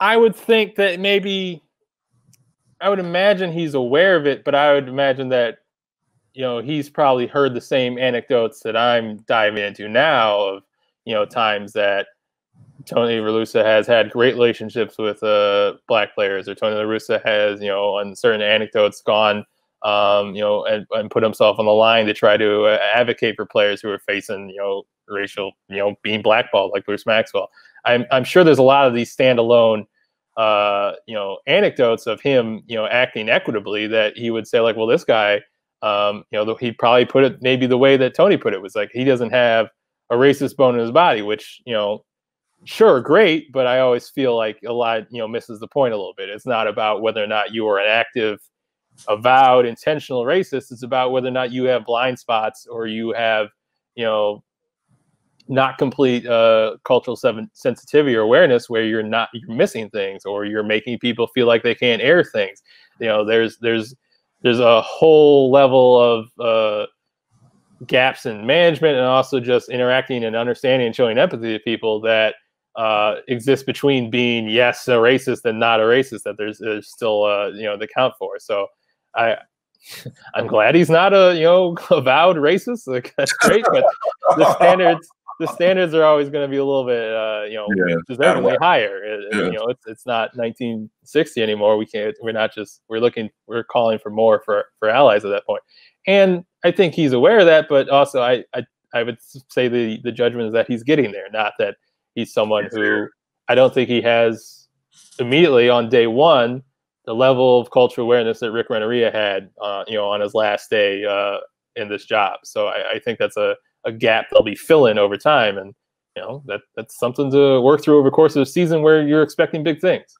I would think that maybe I would imagine he's aware of it, but I would imagine that you know he's probably heard the same anecdotes that I'm diving into now of you know times that Tony Russa has had great relationships with uh, black players, or Tony Russa has you know on certain anecdotes gone um, you know and, and put himself on the line to try to uh, advocate for players who are facing you know racial you know being blackballed like Bruce Maxwell. I'm I'm sure there's a lot of these standalone uh, you know, anecdotes of him, you know, acting equitably that he would say like, well, this guy, um, you know, he'd probably put it maybe the way that Tony put it was like he doesn't have a racist bone in his body, which you know, sure, great, but I always feel like a lot, you know, misses the point a little bit. It's not about whether or not you are an active, avowed, intentional racist. It's about whether or not you have blind spots or you have, you know, not complete uh, cultural sensitivity or awareness where you're not you're missing things or you're making people feel like they can't air things you know there's there's there's a whole level of uh, gaps in management and also just interacting and understanding and showing empathy to people that uh, exist between being yes a racist and not a racist that there's there's still uh, you know to count for so i I'm glad he's not a you know avowed racist. Like that's great, but the standards the standards are always going to be a little bit, uh, you know, yeah, deservedly higher. It, yeah. You know, it's it's not 1960 anymore. We can't. We're not just. We're looking. We're calling for more for for allies at that point. And I think he's aware of that. But also, I I, I would say the the judgment is that he's getting there, not that he's someone who I don't think he has immediately on day one the level of cultural awareness that Rick Renteria had, uh, you know, on his last day uh, in this job. So I, I think that's a a gap they'll be filling over time, and you know that that's something to work through over the course of the season where you're expecting big things.